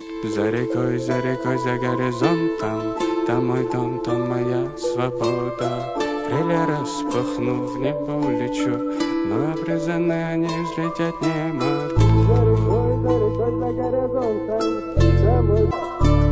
За рекой, за рекой, за горизонтом Там мой дом, там моя свобода. Крылья распахну, в небо улечу Но обрезаны они взлететь не могу За рекой, за рекой, за горизонтом Там мой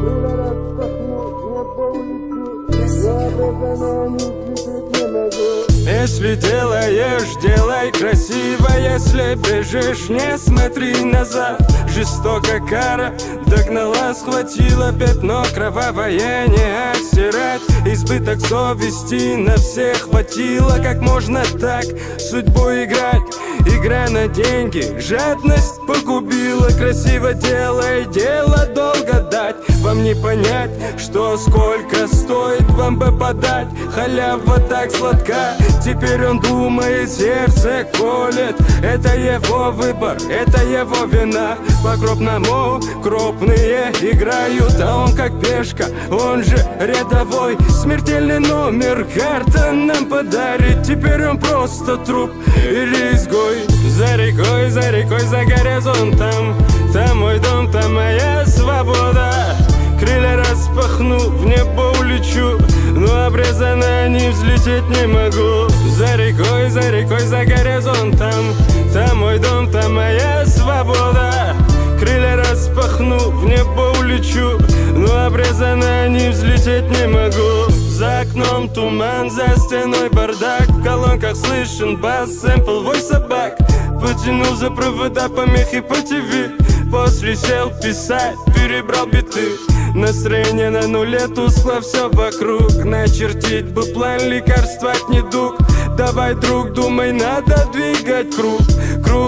крылья распахну, в небо улечу Но обрезаны они взлететь не могу. Если делаешь, делай красиво Если бежишь, не смотри назад Жестоко кара. Догнала, схватила пятно Кровавое не отстирать Избыток совести на всех хватило Как можно так судьбу играть. Игра на деньги, жадность погубила. Красиво делай, дело долго дать. Вам не понять, что сколько стоит вам бы подать. Халява так сладка, теперь он думает, сердце колет. Это его выбор, это его вина По-крупному. Крупные играют А он как пешка, он же рядовой. Смертельный номер, карта нам подарит. Теперь он просто труп или изгой. За рекой, за рекой, за горизонтом. Там мой дом, там моя свобода. Крылья распахну, в небо улечу Но обрезаны они, взлететь не могу. За рекой, за рекой, за горизонтом. Там мой дом, там моя свобода в небо улечу Но обрезаны они, взлететь не могу. За окном туман, за стеной бардак В колонках слышен бас, сэмпл, вой собак. Потянул за провода помехи по ТВ После сел писать, перебрал биты. Настроение на нуле, тускло все вокруг. Начертить бы план, лекарствовать недуг. Давай, друг, думай, надо двигать круг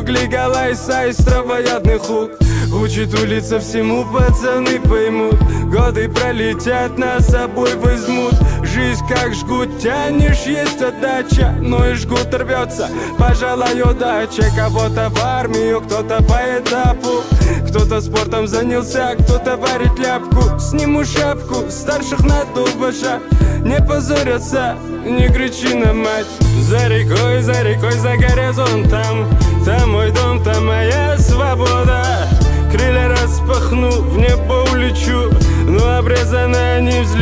Круг легалайса из травоядных лук Учит улица всему, пацаны поймут. Годы пролетят, нас собой возьмут. Жизнь как жгут, тянешь, есть отдача Но и жгут рвется, пожалуй, удача. Кого-то в армию, кто-то по этапу. Кто-то спортом занялся, кто-то варит ляпку. Сниму шапку, старших надо уважать. Не позорятся, не кричи на мать. За рекой, за рекой, за горизонтом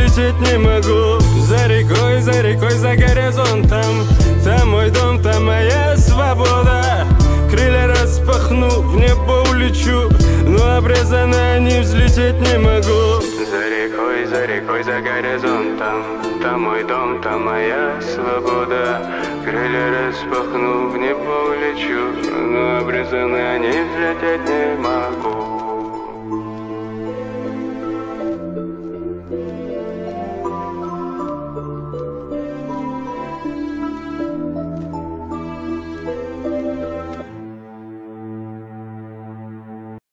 они, взлететь не могу. За рекой, за рекой, за горизонтом. Там мой дом, там моя свобода. Крылья распахну, в небо улечу Но обрезаны они, взлететь не могу. За рекой, за рекой, за горизонтом. Там мой дом, там моя свобода. Крылья распахну, в небо улечу Но обрезаны они, взлететь не могу